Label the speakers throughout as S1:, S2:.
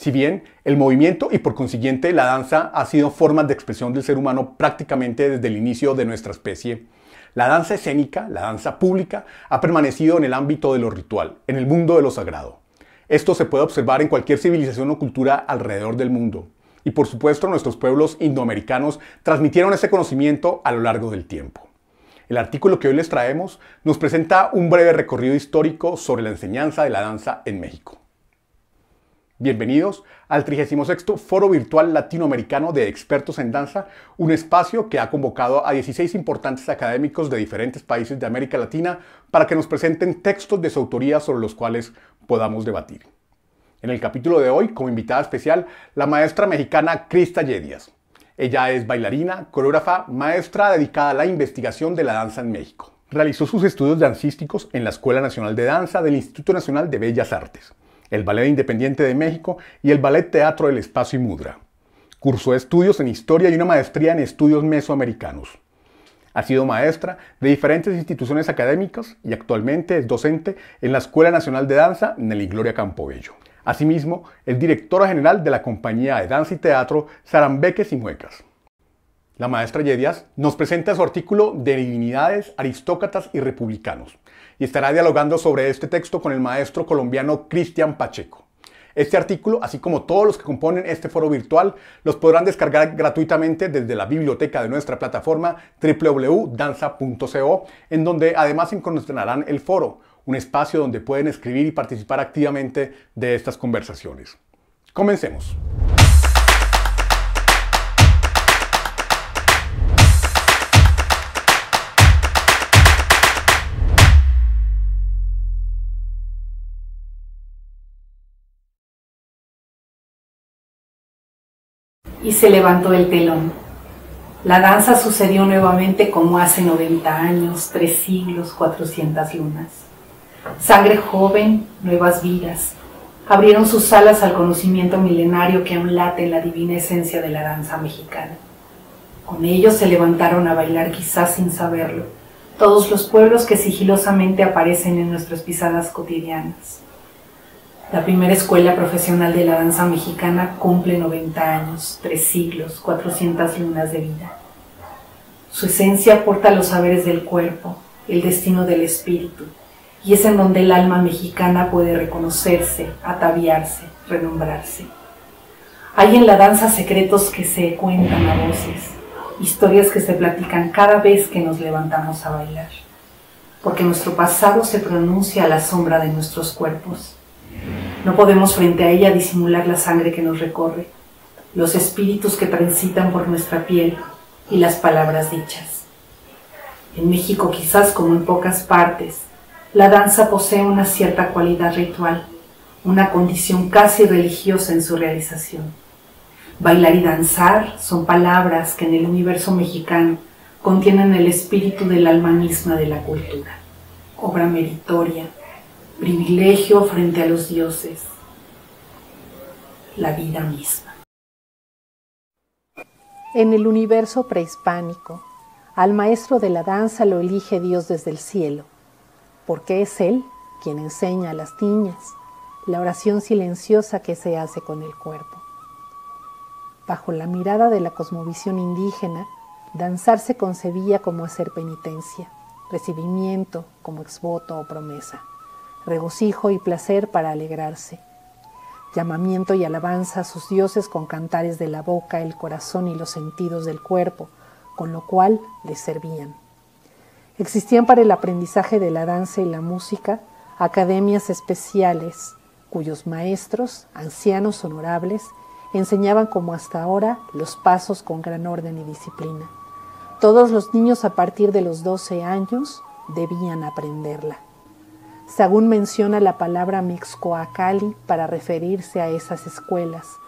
S1: Si bien el movimiento y por consiguiente la danza ha sido formas de expresión del ser humano prácticamente desde el inicio de nuestra especie, la danza escénica, la danza pública, ha permanecido en el ámbito de lo ritual, en el mundo de lo sagrado. Esto se puede observar en cualquier civilización o cultura alrededor del mundo. Y por supuesto nuestros pueblos indoamericanos transmitieron ese conocimiento a lo largo del tiempo. El artículo que hoy les traemos nos presenta un breve recorrido histórico sobre la enseñanza de la danza en México. Bienvenidos al 36 Foro Virtual Latinoamericano de Expertos en Danza, un espacio que ha convocado a 16 importantes académicos de diferentes países de América Latina para que nos presenten textos de su autoría sobre los cuales podamos debatir. En el capítulo de hoy, como invitada especial, la maestra mexicana Crista Yedias. Ella es bailarina, coreógrafa, maestra dedicada a la investigación de la danza en México. Realizó sus estudios dancísticos en la Escuela Nacional de Danza del Instituto Nacional de Bellas Artes el Ballet Independiente de México y el Ballet Teatro del Espacio y Mudra. Cursó estudios en Historia y una maestría en Estudios Mesoamericanos. Ha sido maestra de diferentes instituciones académicas y actualmente es docente en la Escuela Nacional de Danza Nelly Gloria Campobello. Asimismo, es directora general de la compañía de danza y teatro Sarambeques y Muecas. La maestra Yedias nos presenta su artículo de Divinidades, Aristócratas y Republicanos, y estará dialogando sobre este texto con el maestro colombiano Cristian Pacheco. Este artículo, así como todos los que componen este foro virtual, los podrán descargar gratuitamente desde la biblioteca de nuestra plataforma www.danza.co, en donde además encontrarán el foro, un espacio donde pueden escribir y participar activamente de estas conversaciones. Comencemos.
S2: Y se levantó el telón. La danza sucedió nuevamente como hace 90 años, tres siglos, 400 lunas. Sangre joven, nuevas vidas, abrieron sus alas al conocimiento milenario que aún late en la divina esencia de la danza mexicana. Con ellos se levantaron a bailar quizás sin saberlo todos los pueblos que sigilosamente aparecen en nuestras pisadas cotidianas la primera escuela profesional de la danza mexicana cumple 90 años, tres siglos, 400 lunas de vida. Su esencia aporta los saberes del cuerpo, el destino del espíritu, y es en donde el alma mexicana puede reconocerse, ataviarse, renombrarse. Hay en la danza secretos que se cuentan a voces, historias que se platican cada vez que nos levantamos a bailar, porque nuestro pasado se pronuncia a la sombra de nuestros cuerpos no podemos frente a ella disimular la sangre que nos recorre, los espíritus que transitan por nuestra piel y las palabras dichas. En México, quizás como en pocas partes, la danza posee una cierta cualidad ritual, una condición casi religiosa en su realización. Bailar y danzar son palabras que en el universo mexicano contienen el espíritu del alma misma de la cultura, obra meritoria, privilegio frente a los dioses, la vida misma.
S3: En el universo prehispánico, al maestro de la danza lo elige Dios desde el cielo, porque es Él quien enseña a las niñas la oración silenciosa que se hace con el cuerpo. Bajo la mirada de la cosmovisión indígena, danzar se concebía como hacer penitencia, recibimiento como exvoto o promesa regocijo y placer para alegrarse, llamamiento y alabanza a sus dioses con cantares de la boca, el corazón y los sentidos del cuerpo, con lo cual les servían. Existían para el aprendizaje de la danza y la música academias especiales cuyos maestros, ancianos honorables, enseñaban como hasta ahora los pasos con gran orden y disciplina. Todos los niños a partir de los 12 años debían aprenderla. Sagún menciona la palabra Mixcoacali para referirse a esas escuelas,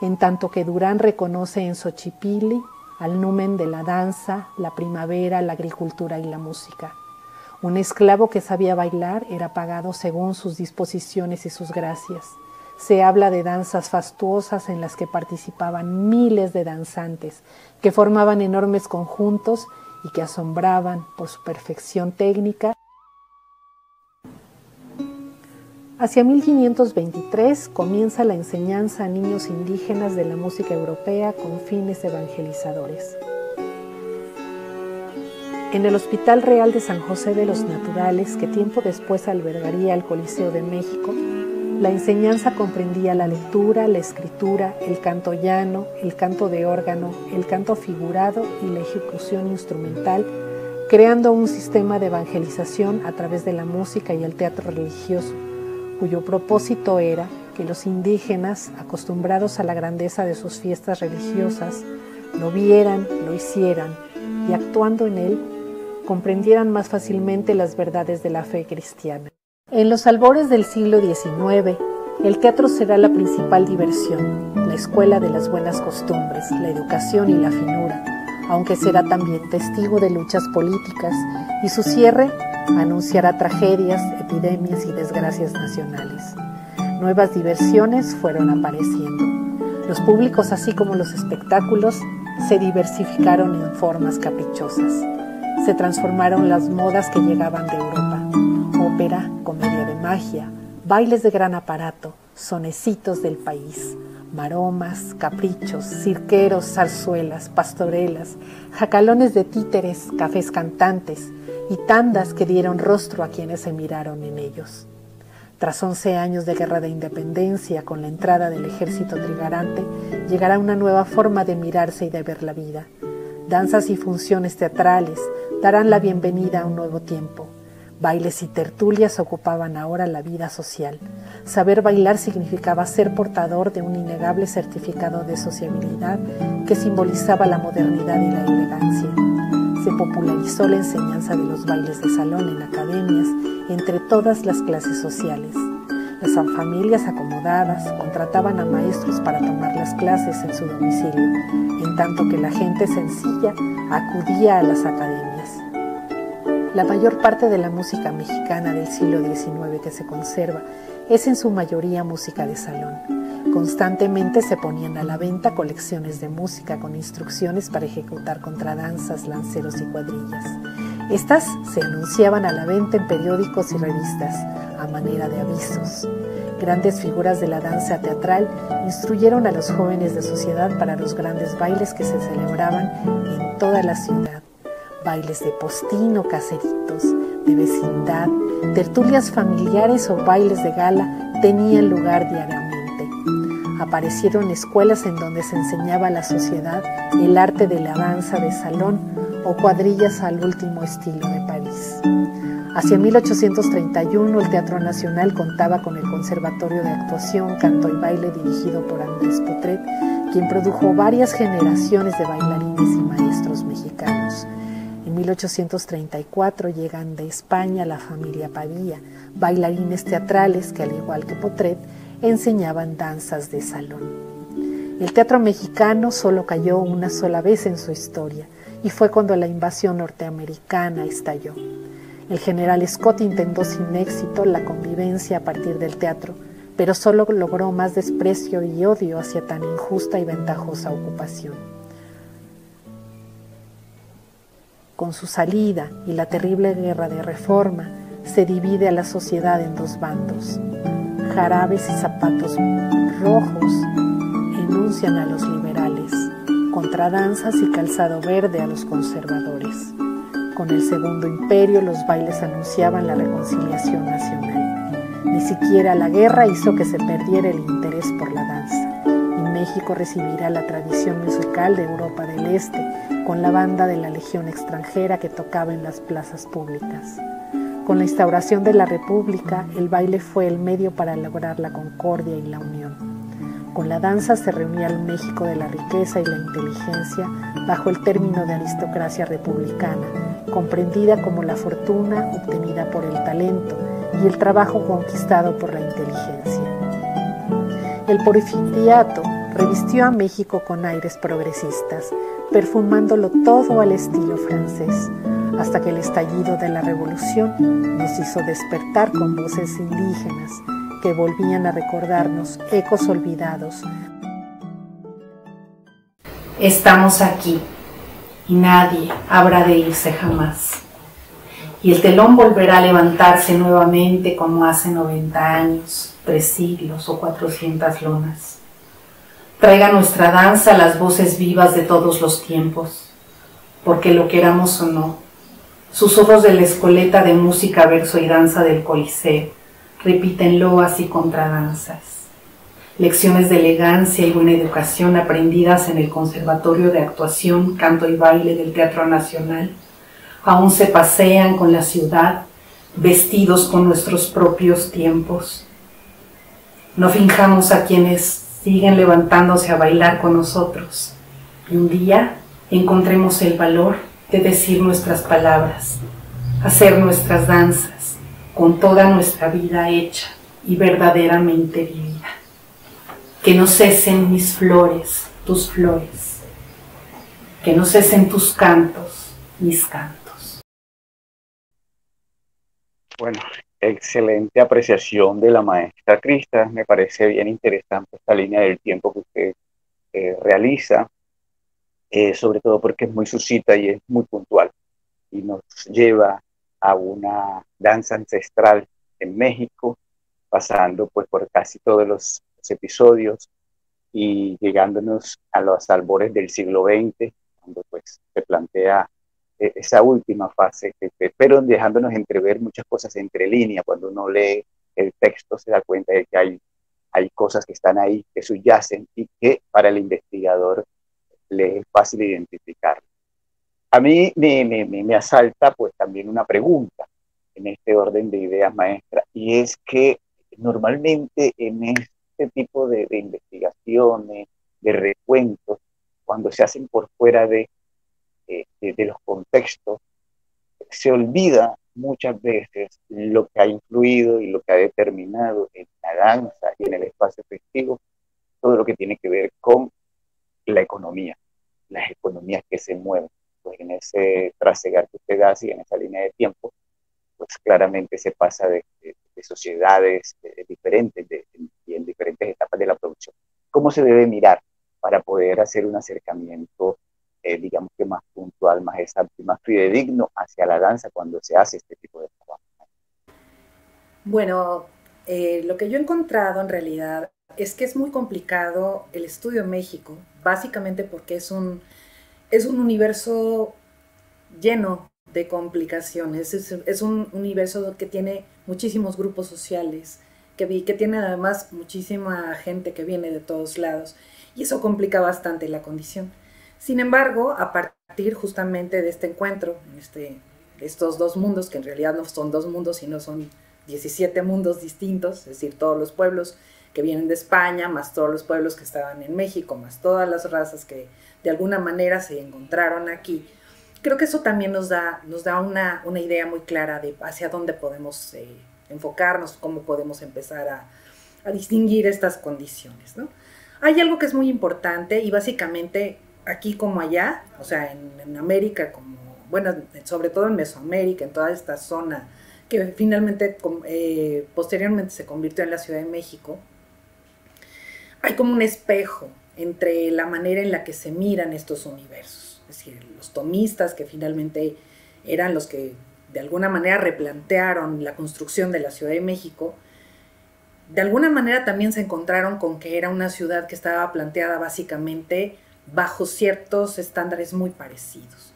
S3: en tanto que Durán reconoce en Xochipilli al numen de la danza, la primavera, la agricultura y la música. Un esclavo que sabía bailar era pagado según sus disposiciones y sus gracias. Se habla de danzas fastuosas en las que participaban miles de danzantes, que formaban enormes conjuntos y que asombraban por su perfección técnica Hacia 1523 comienza la enseñanza a niños indígenas de la música europea con fines evangelizadores. En el Hospital Real de San José de los Naturales, que tiempo después albergaría el Coliseo de México, la enseñanza comprendía la lectura, la escritura, el canto llano, el canto de órgano, el canto figurado y la ejecución instrumental, creando un sistema de evangelización a través de la música y el teatro religioso, cuyo propósito era que los indígenas, acostumbrados a la grandeza de sus fiestas religiosas, lo vieran, lo hicieran y actuando en él, comprendieran más fácilmente las verdades de la fe cristiana. En los albores del siglo XIX, el teatro será la principal diversión, la escuela de las buenas costumbres, la educación y la finura, aunque será también testigo de luchas políticas y su cierre anunciará tragedias, epidemias y desgracias nacionales. Nuevas diversiones fueron apareciendo. Los públicos, así como los espectáculos, se diversificaron en formas caprichosas. Se transformaron las modas que llegaban de Europa. Ópera, comedia de magia, bailes de gran aparato, sonecitos del país, maromas, caprichos, cirqueros, zarzuelas, pastorelas, jacalones de títeres, cafés cantantes y tandas que dieron rostro a quienes se miraron en ellos. Tras once años de guerra de independencia, con la entrada del ejército trigarante, llegará una nueva forma de mirarse y de ver la vida. Danzas y funciones teatrales darán la bienvenida a un nuevo tiempo. Bailes y tertulias ocupaban ahora la vida social. Saber bailar significaba ser portador de un innegable certificado de sociabilidad que simbolizaba la modernidad y la elegancia. Se popularizó la enseñanza de los bailes de salón en academias entre todas las clases sociales. Las familias acomodadas contrataban a maestros para tomar las clases en su domicilio, en tanto que la gente sencilla acudía a las academias. La mayor parte de la música mexicana del siglo XIX que se conserva es en su mayoría música de salón. Constantemente se ponían a la venta colecciones de música con instrucciones para ejecutar contradanzas, lanceros y cuadrillas. Estas se anunciaban a la venta en periódicos y revistas, a manera de avisos. Grandes figuras de la danza teatral instruyeron a los jóvenes de sociedad para los grandes bailes que se celebraban en toda la ciudad. Bailes de postín o caseritos, de vecindad, tertulias familiares o bailes de gala tenían lugar diariamente. Aparecieron escuelas en donde se enseñaba a la sociedad el arte de la danza de salón o cuadrillas al último estilo de París. Hacia 1831 el Teatro Nacional contaba con el Conservatorio de Actuación, Canto y Baile dirigido por Andrés Potret, quien produjo varias generaciones de bailarines y maestros mexicanos. En 1834 llegan de España la familia Padilla, bailarines teatrales que al igual que Potret enseñaban danzas de salón. El teatro mexicano solo cayó una sola vez en su historia y fue cuando la invasión norteamericana estalló. El general Scott intentó sin éxito la convivencia a partir del teatro, pero solo logró más desprecio y odio hacia tan injusta y ventajosa ocupación. Con su salida y la terrible guerra de reforma, se divide a la sociedad en dos bandos. Jarabes y zapatos rojos enuncian a los liberales, contradanzas y calzado verde a los conservadores. Con el Segundo Imperio los bailes anunciaban la reconciliación nacional. Ni siquiera la guerra hizo que se perdiera el interés por la danza. Y México recibirá la tradición musical de Europa del Este con la banda de la Legión extranjera que tocaba en las plazas públicas. Con la instauración de la República, el baile fue el medio para lograr la concordia y la unión. Con la danza se reunía el México de la riqueza y la inteligencia bajo el término de aristocracia republicana, comprendida como la fortuna obtenida por el talento y el trabajo conquistado por la inteligencia. El porfiriato revistió a México con aires progresistas, perfumándolo todo al estilo francés, hasta que el estallido de la revolución nos hizo despertar con voces indígenas que volvían a recordarnos ecos olvidados.
S4: Estamos aquí y nadie habrá de irse jamás.
S5: y el telón volverá a levantarse nuevamente como hace 90 años, tres siglos o 400 lunas. Traiga nuestra danza las voces vivas de todos los tiempos, porque lo queramos o no, sus ojos de la escoleta de música, verso y danza del Coliseo repiten loas y contradanzas. Lecciones de elegancia y buena educación aprendidas en el Conservatorio de Actuación, Canto y Baile del Teatro Nacional aún se pasean con la ciudad, vestidos con nuestros propios tiempos. No finjamos a quienes siguen levantándose a bailar con nosotros y un día encontremos el valor de decir nuestras palabras, hacer nuestras danzas con toda nuestra vida hecha y verdaderamente vivida. Que no cesen mis flores, tus flores, que no cesen tus cantos, mis cantos.
S6: Bueno, excelente apreciación de la maestra Crista. Me parece bien interesante esta línea del tiempo que usted eh, realiza, eh, sobre todo porque es muy suscita y es muy puntual y nos lleva a una danza ancestral en México, pasando pues por casi todos los, episodios y llegándonos a los albores del siglo XX, cuando pues se plantea esa última fase, pero dejándonos entrever muchas cosas entre líneas. Cuando uno lee el texto se da cuenta de que hay, hay cosas que están ahí, que subyacen y que para el investigador le es fácil identificar. A mí me, me, me asalta pues también una pregunta en este orden de ideas maestras y es que normalmente en este tipo de investigaciones, de recuentos, cuando se hacen por fuera de de, los contextos, se olvida muchas veces lo que ha influido y lo que ha determinado en la danza y en el espacio festivo, todo lo que tiene que ver con la economía, las economías que se mueven. Pues en ese trasegar que usted hace y en esa línea de tiempo, pues claramente se pasa de, sociedades diferentes y en diferentes etapas de la producción. ¿Cómo se debe mirar para poder hacer un acercamiento eh, digamos que más puntual, más exacto y más fidedigno hacia la danza cuando se hace este tipo de trabajo.
S2: Bueno, eh, lo que yo he encontrado en realidad es que es muy complicado el estudio en México, básicamente porque es un, es un universo lleno de complicaciones, es, un universo que tiene muchísimos grupos sociales, que, que tiene además muchísima gente que viene de todos lados, y eso complica bastante la condición. Sin embargo, a partir justamente de este encuentro, este, estos dos mundos, que en realidad no son dos mundos, sino son 17 mundos distintos, es decir, todos los pueblos que vienen de España, más todos los pueblos que estaban en México, más todas las razas que de alguna manera se encontraron aquí. Creo que eso también nos da, nos da una, idea muy clara de hacia dónde podemos eh, enfocarnos, cómo podemos empezar a, a distinguir estas condiciones. ¿no? Hay algo que es muy importante y básicamente aquí como allá, o sea, en, América, como, bueno, sobre todo en Mesoamérica, en toda esta zona, que finalmente, eh, posteriormente se convirtió en la Ciudad de México, hay como un espejo entre la manera en la que se miran estos universos. Es decir, los tomistas, que finalmente eran los que de alguna manera replantearon la construcción de la Ciudad de México, de alguna manera también se encontraron con que era una ciudad que estaba planteada básicamente bajo ciertos estándares muy parecidos.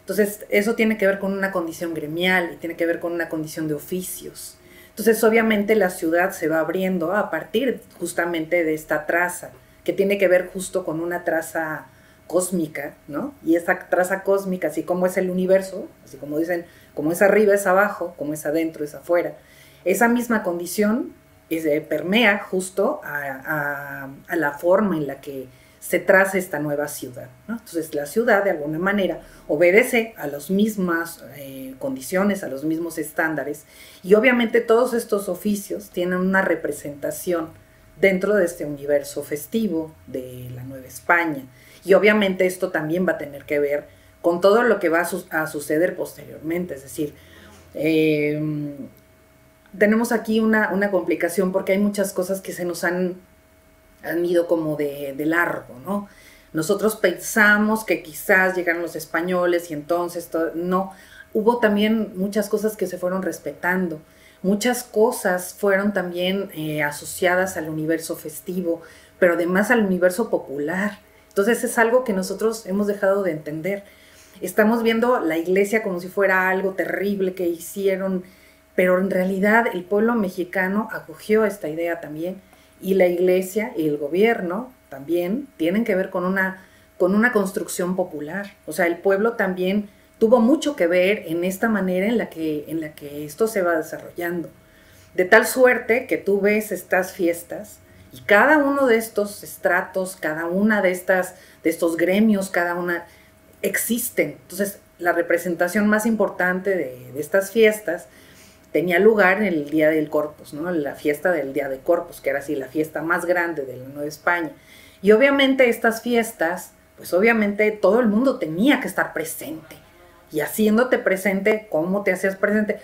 S2: Entonces, eso tiene que ver con una condición gremial y tiene que ver con una condición de oficios. Entonces, obviamente la ciudad se va abriendo a partir justamente de esta traza, que tiene que ver justo con una traza cósmica, ¿no? Y esa traza cósmica, así como es el universo, así como dicen, como es arriba es abajo, como es adentro es afuera, esa misma condición eh, permea justo a la forma en la que se traza esta nueva ciudad. Entonces la ciudad de alguna manera obedece a las mismas eh, condiciones, a los mismos estándares y obviamente todos estos oficios tienen una representación dentro de este universo festivo de la Nueva España. Y obviamente esto también va a tener que ver con todo lo que va a, suceder posteriormente. Es decir, em, tenemos aquí una, una complicación porque hay muchas cosas que se nos han han ido como de, largo, ¿no? Nosotros pensamos que quizás llegaron los españoles y entonces no. hubo también muchas cosas que se fueron respetando. Muchas cosas fueron también eh, asociadas al universo festivo, pero además al universo popular. Entonces es algo que nosotros hemos dejado de entender. Estamos viendo la iglesia como si fuera algo terrible que hicieron, pero en realidad el pueblo mexicano acogió esta idea también y la iglesia y el gobierno también tienen que ver con una, con una construcción popular. O sea, el pueblo también tuvo mucho que ver en esta manera en la que, en la que esto se va desarrollando. De tal suerte que tú ves estas fiestas y cada uno de estos estratos, cada una de, estas, de estos gremios, cada una existen. Entonces, la representación más importante de, de estas fiestas tenía lugar en el Día del Corpus, ¿no? la fiesta del Día de Corpus, que era así la fiesta más grande de la Nueva España. Y obviamente estas fiestas, pues obviamente todo el mundo tenía que estar presente y haciéndote presente, ¿cómo te hacías presente?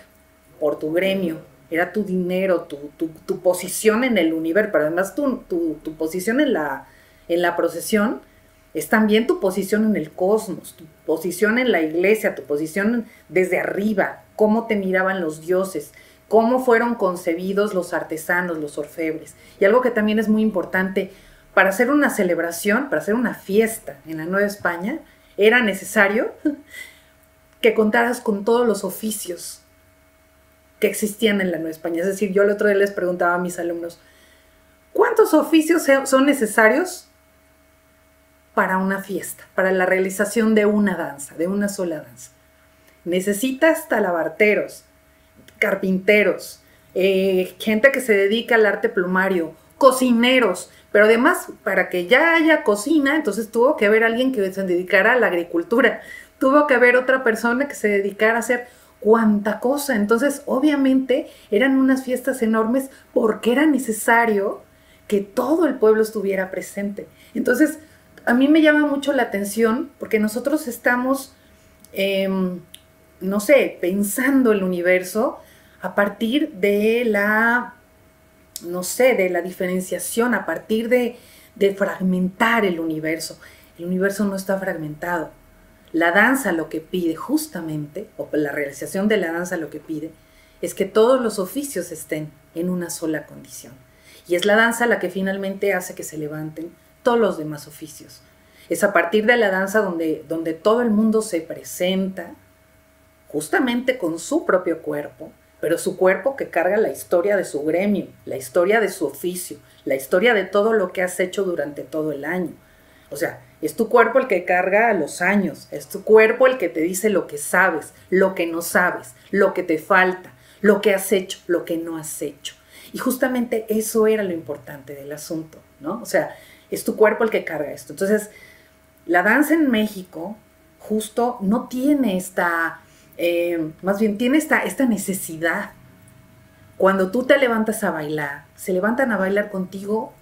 S2: Por tu gremio, era tu dinero, tu, posición en el universo, pero además tu, tu, posición en la, en la procesión es también tu posición en el cosmos, tu posición en la iglesia, tu posición desde arriba, cómo te miraban los dioses, cómo fueron concebidos los artesanos, los orfebres. Y algo que también es muy importante, para hacer una celebración, para hacer una fiesta en la Nueva España, era necesario que contaras con todos los oficios que existían en la Nueva España. Es decir, yo el otro día les preguntaba a mis alumnos, ¿cuántos oficios son necesarios para una fiesta, para la realización de una danza, de una sola danza? Necesitas talabarteros, carpinteros, eh, gente que se dedica al arte plumario, cocineros, pero además, para que ya haya cocina, entonces tuvo que haber alguien que se dedicara a la agricultura tuvo que haber otra persona que se dedicara a hacer cuánta cosa. Entonces, obviamente, eran unas fiestas enormes porque era necesario que todo el pueblo estuviera presente. Entonces, a mí me llama mucho la atención porque nosotros estamos, em, no sé, pensando el universo a partir de la, no sé, de la diferenciación, a partir de, de fragmentar el universo. El universo no está fragmentado la danza lo que pide justamente, o la realización de la danza lo que pide, es que todos los oficios estén en una sola condición. Y es la danza la que finalmente hace que se levanten todos los demás oficios. Es a partir de la danza donde, donde todo el mundo se presenta justamente con su propio cuerpo, pero su cuerpo que carga la historia de su gremio, la historia de su oficio, la historia de todo lo que has hecho durante todo el año. O sea, es tu cuerpo el que carga los años, es tu cuerpo el que te dice lo que sabes, lo que no sabes, lo que te falta, lo que has hecho, lo que no has hecho. Y justamente eso era lo importante del asunto, ¿no? O sea, es tu cuerpo el que carga esto. Entonces, la danza en México justo no tiene esta, eh, más bien tiene esta, esta necesidad. Cuando tú te levantas a bailar, se levantan a bailar contigo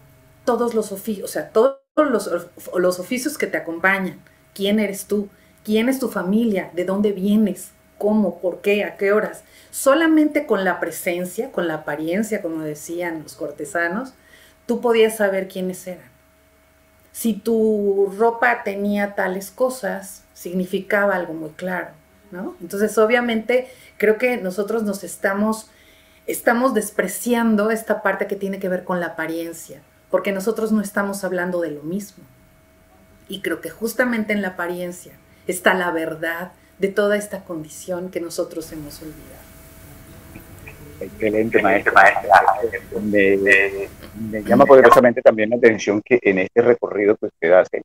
S2: todos los oficios, o sea, todos los, los oficios que te acompañan. ¿Quién eres tú? ¿Quién es tu familia? ¿De dónde vienes? ¿Cómo? ¿Por qué? ¿A qué horas? Solamente con la presencia, con la apariencia, como decían los cortesanos, tú podías saber quiénes eran. Si tu ropa tenía tales cosas, significaba algo muy claro, Entonces, obviamente, creo que nosotros nos estamos, estamos despreciando esta parte que tiene que ver con la apariencia porque nosotros no estamos hablando de lo mismo. Y creo que justamente en la apariencia está la verdad de toda esta condición que nosotros hemos olvidado.
S7: Excelente, maestra. Me, me, llama poderosamente también la atención que en este recorrido que usted hace,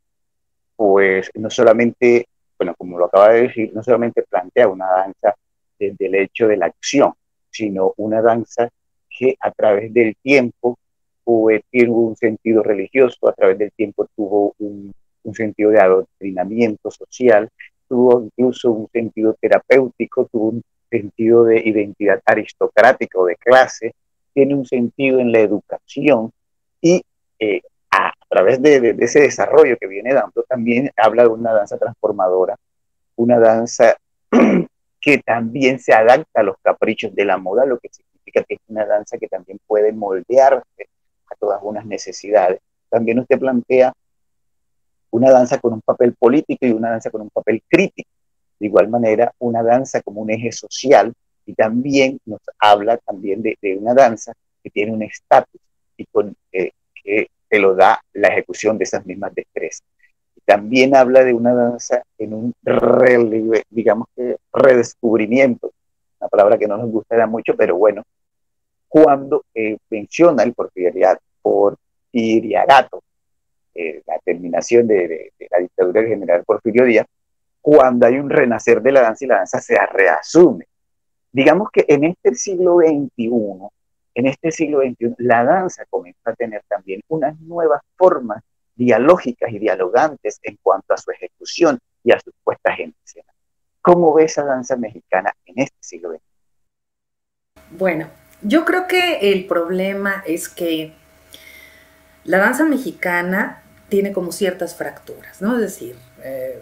S7: pues no solamente, bueno, como lo acaba de decir, no solamente plantea una danza desde el hecho de la acción, sino una danza que a través del tiempo tuvo un sentido religioso, a través del tiempo tuvo un, sentido de adoctrinamiento social, tuvo incluso un sentido terapéutico, tuvo un sentido de identidad aristocrática o de clase, tiene un sentido en la educación y eh, a, través de, ese desarrollo que viene dando también habla de una danza transformadora, una danza que también se adapta a los caprichos de la moda, lo que significa que es una danza que también puede moldearse a todas unas necesidades. También usted plantea una danza con un papel político y una danza con un papel crítico. de igual manera una danza como un eje social y también nos habla también de, una danza que tiene un estatus y con, eh, que te lo da la ejecución de esas mismas destrezas. También habla de una danza en un digamos que redescubrimiento, una palabra que no nos gusta mucho, pero bueno, cuando eh, menciona el porfiriato, porfiriarato, eh, la terminación de, la dictadura del general Porfirio Díaz, cuando hay un renacer de la danza y la danza se reasume. Digamos que en este siglo XXI, en este siglo XXI, la danza comienza a tener también unas nuevas formas dialógicas y dialogantes en cuanto a su ejecución y a sus puestas en escena. ¿Cómo ve esa danza mexicana en este siglo XXI?
S2: Bueno, yo creo que el problema es que la danza mexicana tiene como ciertas fracturas, ¿no? Es decir, eh,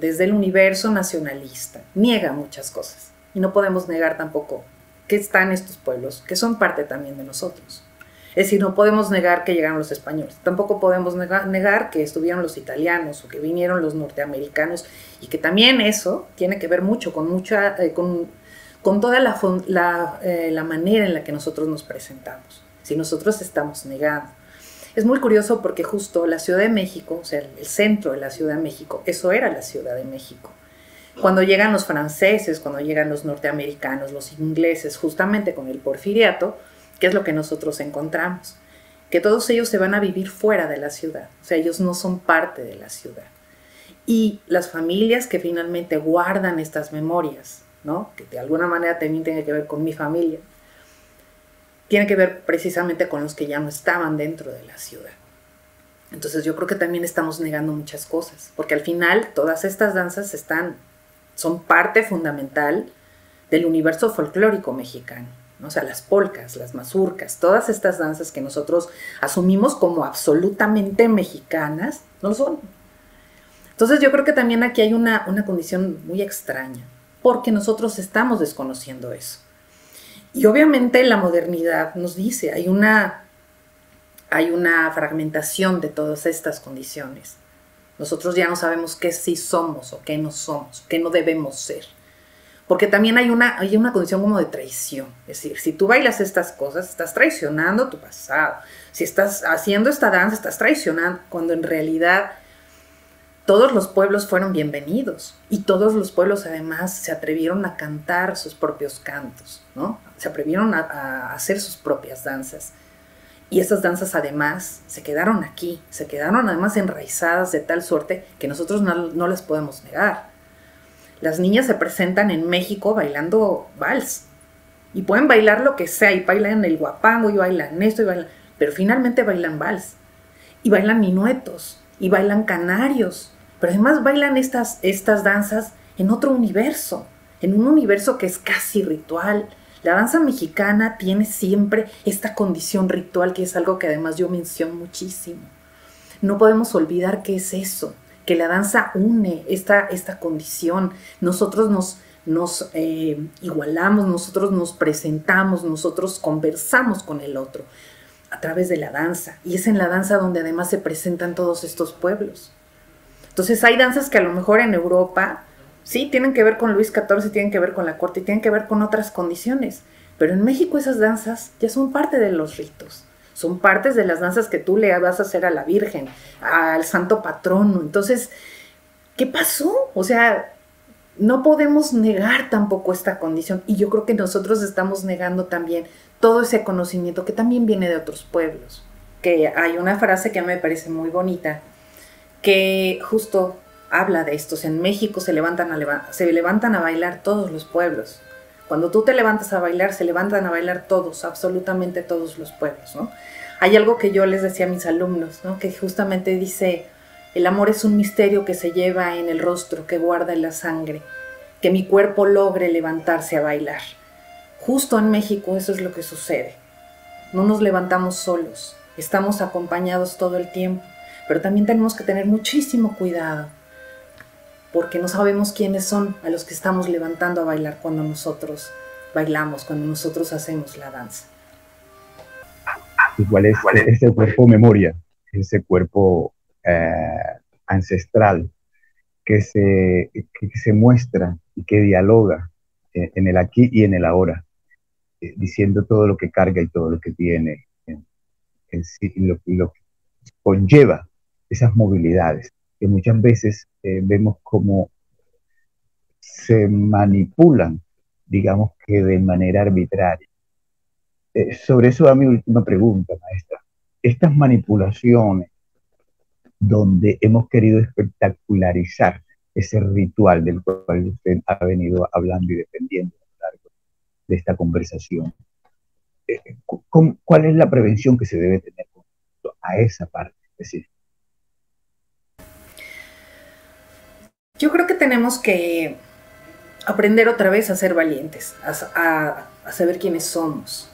S2: desde el universo nacionalista, niega muchas cosas. Y no podemos negar tampoco que están estos pueblos, que son parte también de nosotros. Es decir, no podemos negar que llegaron los españoles, tampoco podemos negar, que estuvieron los italianos o que vinieron los norteamericanos y que también eso tiene que ver mucho con, mucha, eh, con, con, toda la, eh, la manera en la que nosotros nos presentamos. Si nosotros estamos negando es muy curioso porque justo la Ciudad de México, o sea, el centro de la Ciudad de México, eso era la Ciudad de México. Cuando llegan los franceses, cuando llegan los norteamericanos, los ingleses, justamente con el porfiriato, ¿qué es lo que nosotros encontramos? Que todos ellos se van a vivir fuera de la ciudad, o sea, ellos no son parte de la ciudad. Y las familias que finalmente guardan estas memorias, ¿no? que de alguna manera también tiene que ver con mi familia, tiene que ver precisamente con los que ya no estaban dentro de la ciudad. Entonces yo creo que también estamos negando muchas cosas, porque al final todas estas danzas están, son parte fundamental del universo folclórico mexicano. O sea, las polcas, las mazurcas, todas estas danzas que nosotros asumimos como absolutamente mexicanas, no lo son. Entonces yo creo que también aquí hay una, una condición muy extraña, porque nosotros estamos desconociendo eso. Y obviamente la modernidad nos dice, hay una, hay una fragmentación de todas estas condiciones. Nosotros ya no sabemos qué sí somos o qué no somos, qué no debemos ser. Porque también hay una, hay una condición como de traición. Es decir, si tú bailas estas cosas, estás traicionando tu pasado. Si estás haciendo esta danza, estás traicionando, cuando en realidad todos los pueblos fueron bienvenidos y todos los pueblos además se atrevieron a cantar sus propios cantos, ¿no? Se atrevieron a, hacer sus propias danzas. Y esas danzas además se quedaron aquí, se quedaron además enraizadas de tal suerte que nosotros no, no las podemos negar. Las niñas se presentan en México bailando vals y pueden bailar lo que sea y bailan el guapango y bailan esto y bailan, pero finalmente bailan vals y bailan minuetos y bailan canarios pero además bailan estas, estas danzas en otro universo, en un universo que es casi ritual. La danza mexicana tiene siempre esta condición ritual que es algo que además yo menciono muchísimo. No podemos olvidar que es eso, que la danza une esta, esta condición. Nosotros nos, nos eh, igualamos, nosotros nos presentamos, nosotros conversamos con el otro a través de la danza. Y es en la danza donde además se presentan todos estos pueblos. Entonces hay danzas que a lo mejor en Europa sí tienen que ver con Luis XIV, tienen que ver con la corte, tienen que ver con otras condiciones. Pero en México esas danzas ya son parte de los ritos. Son partes de las danzas que tú le vas a hacer a la Virgen, al santo patrono. Entonces, ¿qué pasó? O sea, no podemos negar tampoco esta condición. Y yo creo que nosotros estamos negando también todo ese conocimiento que también viene de otros pueblos. Que hay una frase que me parece muy bonita, que justo habla de estos. En México se levantan, a, se levantan a bailar todos los pueblos. Cuando tú te levantas a bailar, se levantan a bailar todos, absolutamente todos los pueblos. ¿no? Hay algo que yo les decía a mis alumnos, ¿no? que justamente dice, el amor es un misterio que se lleva en el rostro, que guarda en la sangre, que mi cuerpo logre levantarse a bailar. Justo en México eso es lo que sucede. No nos levantamos solos, estamos acompañados todo el tiempo pero también tenemos que tener muchísimo cuidado, porque no sabemos quiénes son a los que estamos levantando a bailar cuando nosotros bailamos, cuando nosotros hacemos la danza.
S6: Igual es, ese cuerpo memoria, ese cuerpo eh, ancestral que se, se muestra y que dialoga eh, en el aquí y en el ahora, eh, diciendo todo lo que carga y todo lo que tiene en, sí, y lo, lo, que conlleva esas movilidades, que muchas veces eh, vemos como se manipulan, digamos que de manera arbitraria. sobre eso va mi última pregunta, maestra. Estas manipulaciones donde hemos querido espectacularizar ese ritual del cual usted ha venido hablando y defendiendo a lo largo de esta conversación. Eh, ¿Cuál es la prevención que se debe tener a esa parte específica?
S2: Yo creo que tenemos que aprender otra vez a ser valientes, a, saber quiénes somos.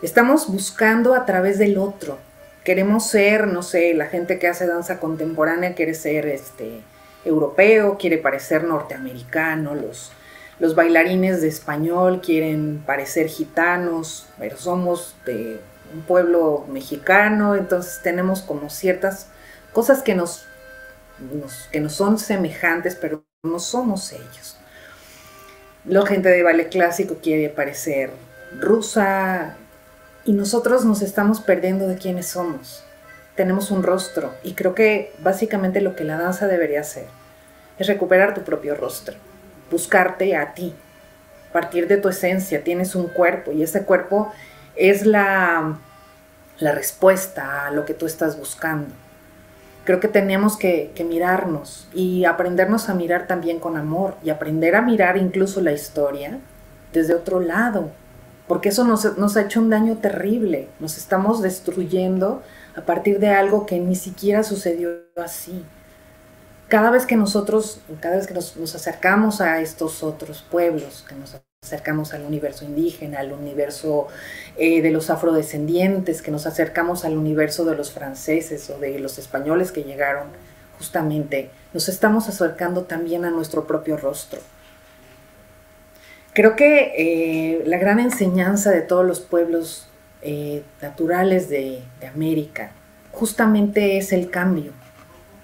S2: Estamos buscando a través del otro, queremos ser, no sé, la gente que hace danza contemporánea quiere ser este, europeo, quiere parecer norteamericano, los, los bailarines de español quieren parecer gitanos, pero somos de un pueblo mexicano, entonces tenemos como ciertas cosas que nos, que nos son semejantes, pero no somos ellos. La gente de ballet clásico quiere parecer rusa, y nosotros nos estamos perdiendo de quiénes somos. Tenemos un rostro y creo que básicamente lo que la danza debería hacer es recuperar tu propio rostro, buscarte a ti, partir de tu esencia, tienes un cuerpo y ese cuerpo es la, la respuesta a lo que tú estás buscando. Creo que tenemos que, mirarnos y aprendernos a mirar también con amor y aprender a mirar incluso la historia desde otro lado, porque eso nos, ha hecho un daño terrible. Nos estamos destruyendo a partir de algo que ni siquiera sucedió así. Cada vez que nosotros, cada vez que nos, acercamos a estos otros pueblos, que nos acercamos al universo indígena, al universo eh, de los afrodescendientes, que nos acercamos al universo de los franceses o de los españoles que llegaron, justamente nos estamos acercando también a nuestro propio rostro. Creo que eh, la gran enseñanza de todos los pueblos eh, naturales de, América justamente es el cambio.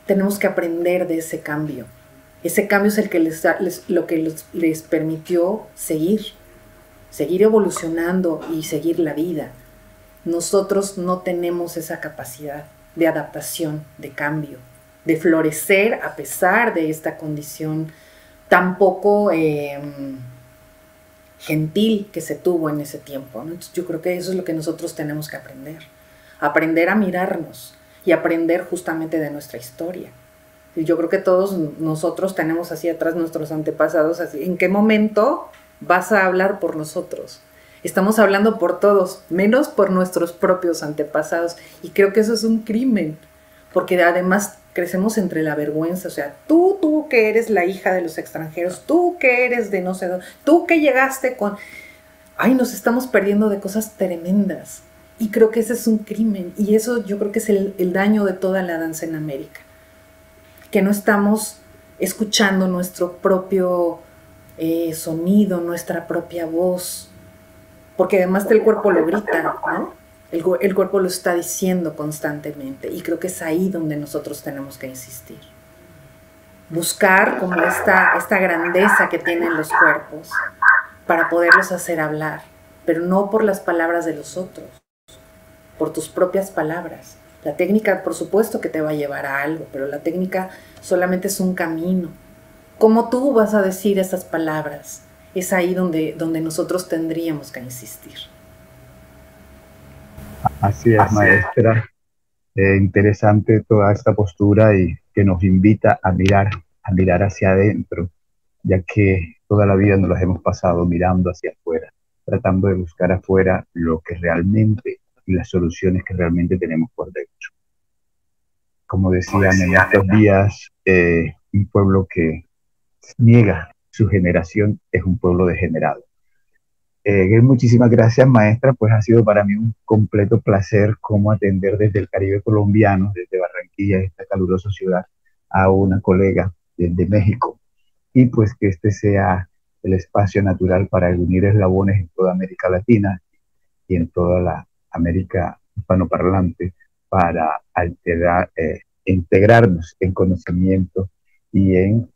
S2: Tenemos que aprender de ese cambio. Ese cambio es el que les, lo que les, permitió seguir, seguir evolucionando y seguir la vida. Nosotros no tenemos esa capacidad de adaptación, de cambio, de florecer a pesar de esta condición tan poco em, gentil que se tuvo en ese tiempo. yo creo que eso es lo que nosotros tenemos que aprender. Aprender a mirarnos y aprender justamente de nuestra historia. Yo creo que todos nosotros tenemos así atrás nuestros antepasados, así, ¿en qué momento vas a hablar por nosotros? Estamos hablando por todos, menos por nuestros propios antepasados. Y creo que eso es un crimen, porque además crecemos entre la vergüenza, o sea, tú, tú que eres la hija de los extranjeros, tú que eres de no sé dónde, tú que llegaste con... Ay, nos estamos perdiendo de cosas tremendas. Y creo que ese es un crimen. Y eso yo creo que es el, daño de toda la danza en América. Que no estamos escuchando nuestro propio eh, sonido, nuestra propia voz. Porque además el cuerpo lo grita, ¿no? El, cuerpo lo está diciendo constantemente y creo que es ahí donde nosotros tenemos que insistir. Buscar como esta, esta grandeza que tienen los cuerpos para poderlos hacer hablar, pero no por las palabras de los otros, por tus propias palabras. La técnica, por supuesto que te va a llevar a algo, pero la técnica solamente es un camino. ¿Cómo tú vas a decir esas palabras? Es ahí donde, donde nosotros tendríamos que insistir.
S6: Así es, maestra. Eh, interesante toda esta postura y que nos invita a mirar, a mirar hacia adentro, ya que toda la vida nos las hemos pasado mirando hacia afuera, tratando de buscar afuera lo que realmente y las soluciones que realmente tenemos por dentro. Como decían en estos días, eh, un pueblo que niega su generación es un pueblo degenerado. Eh, muchísimas gracias, maestra. Pues ha sido para mí un completo placer cómo atender desde el Caribe colombiano, desde Barranquilla, esta calurosa ciudad, a una colega desde México. Y pues que este sea el espacio natural para unir eslabones en toda América Latina y en toda la América hispanoparlante para eh, integrarnos en conocimiento y en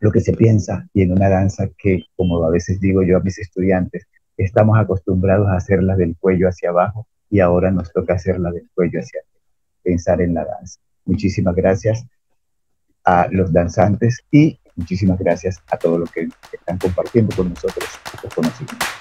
S6: lo que se piensa y en una danza que, como a veces digo yo a mis estudiantes, estamos acostumbrados a hacerla del cuello hacia abajo y ahora nos toca hacerla del cuello hacia arriba, pensar en la danza. Muchísimas gracias a los danzantes y muchísimas gracias a todos los que están compartiendo con nosotros estos conocimientos.